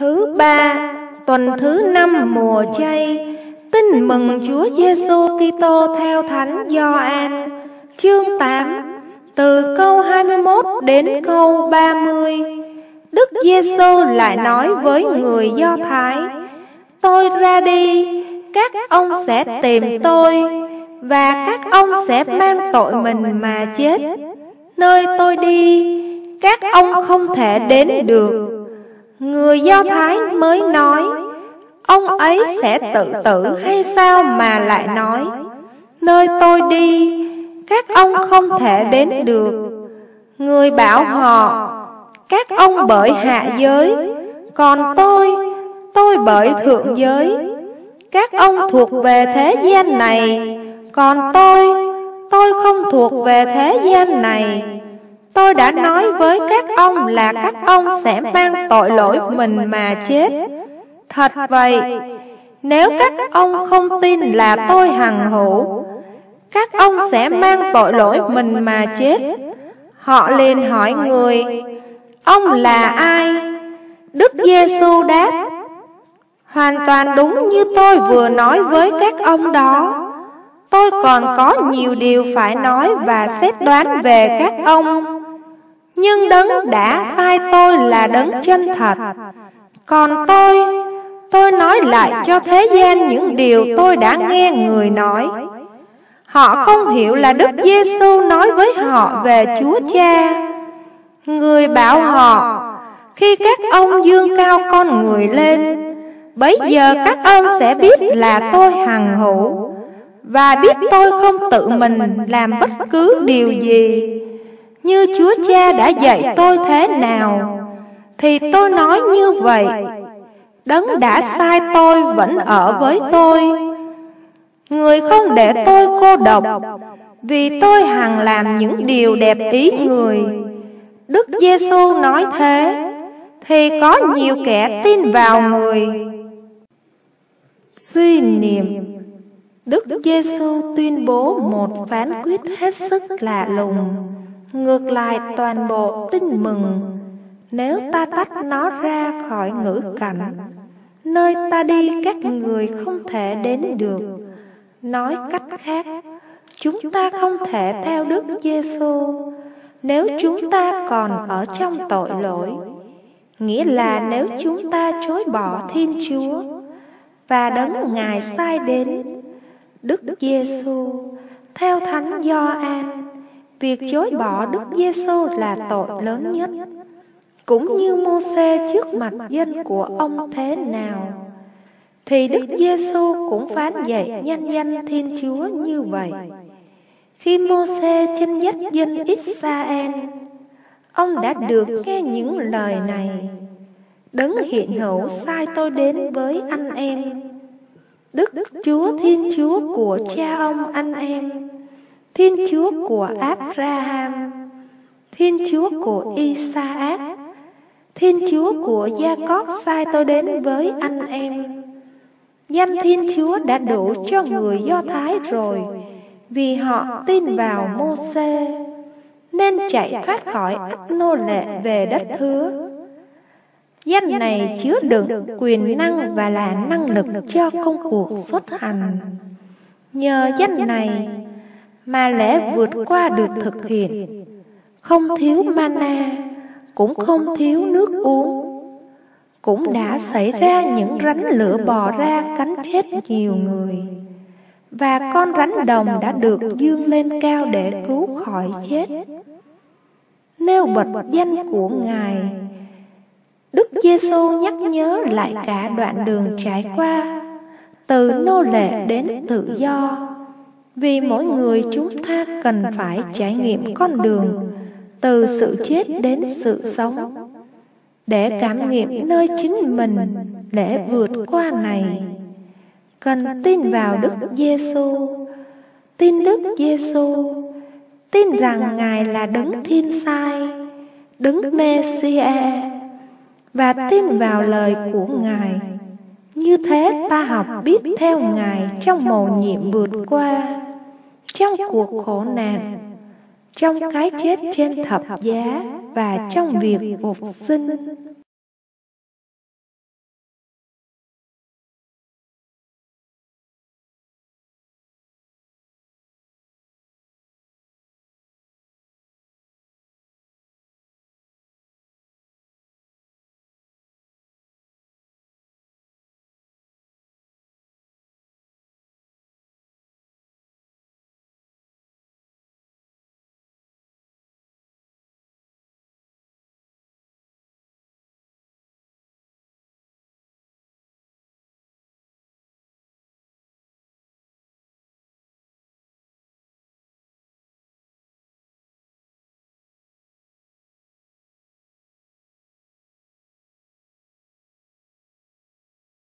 Thứ ba, tuần thứ năm mùa chay, tin mừng Chúa Giêsu Kitô theo Thánh Gioan, chương 8, từ câu 21 đến câu 30. Đức Giêsu lại nói với người Do Thái: Tôi ra đi, các ông sẽ tìm tôi và các ông sẽ mang tội mình mà chết. Nơi tôi đi, các ông không thể đến được Người Do Thái mới nói Ông ấy sẽ tự tử hay sao mà lại nói? Nơi tôi đi Các ông không thể đến được. Người bảo họ Các ông bởi hạ giới Còn tôi Tôi bởi thượng giới. Các ông thuộc về thế gian này Còn tôi Tôi không thuộc về thế gian này Tôi đã nói với các ông là các ông sẽ mang tội lỗi mình mà chết. Thật vậy, nếu các ông không tin là tôi hằng hữu, các ông sẽ mang tội lỗi mình mà chết. Họ liền hỏi người, ông là ai? Đức Giêsu đáp, hoàn toàn đúng như tôi vừa nói với các ông đó. Tôi còn có nhiều điều phải nói và xét đoán về các ông. Nhưng đấng đã sai tôi là đấng chân thật. Còn tôi, tôi nói lại cho thế gian những điều tôi đã nghe người nói. Họ không hiểu là Đức Giêsu nói với họ về Chúa Cha. Người bảo họ Khi các ông dương cao con người lên Bấy giờ các ông sẽ biết là tôi hằng hữu Và biết tôi không tự mình làm bất cứ điều gì như Chúa Cha đã dạy tôi thế nào, thì tôi nói như vậy. Đấng đã sai tôi vẫn ở với tôi. Người không để tôi cô độc, vì tôi hằng làm những điều đẹp ý người. Đức Giêsu nói thế, thì có nhiều kẻ tin vào người. Suy niệm Đức Giêsu tuyên bố một phán quyết hết sức lạ lùng Ngược lại toàn bộ tin mừng. Nếu ta tách nó ra khỏi ngữ cảnh, Nơi ta đi các người không thể đến được. Nói cách khác, Chúng ta không thể theo Đức Giêsu Nếu chúng ta còn ở trong tội lỗi, Nghĩa là nếu chúng ta chối bỏ Thiên Chúa Và đấng Ngài sai đến, Đức Giêsu theo Thánh Gioan Việc chối bỏ Đức Giêsu là tội lớn nhất. Cũng như mô trước mặt dân của ông thế nào, Thì Đức Giêsu cũng phán dạy nhân danh Thiên Chúa như vậy. Khi mô xe chân dắt dân Israel, Ông đã được nghe những lời này. Đấng hiện hữu sai tôi đến với anh em. Đức Chúa Thiên Chúa của cha ông anh em. Thiên Chúa của Abraham, Thiên Chúa của Isaac, Thiên Chúa của Jacob sai tôi đến với anh em. Danh Thiên Chúa đã đủ cho người Do Thái rồi, vì họ tin vào Môsê nên chạy thoát khỏi nô lệ về đất hứa. Danh này chứa đựng quyền năng và là năng lực cho công cuộc xuất hành. Nhờ danh này, mà lẽ vượt qua được thực hiện. không thiếu mana cũng không thiếu nước uống. cũng đã xảy ra những rắn lửa bò ra cắn chết nhiều người. và con rắn đồng đã được dương lên cao để cứu khỏi chết. nêu bật danh của ngài. Đức giêsu nhắc nhớ lại cả đoạn đường trải qua. từ nô lệ đến tự do vì mỗi người chúng ta cần phải trải nghiệm con đường từ sự chết đến sự sống. để cảm nghiệm nơi chính mình để vượt qua này. cần tin vào Đức Giêsu, tin Đức Giêsu, tin rằng Ngài là đấng thiên sai, đấng Mêsia và tin vào lời của Ngài. Như thế ta học biết theo Ngài trong mầu nhiệm vượt qua trong cuộc khổ nạn, trong cái chết trên thập giá và trong việc phục sinh.